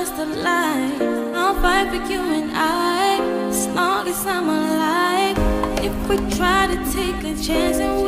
just a lie. I'll fight for you and I, as long as I'm alive. If we try to take a chance and we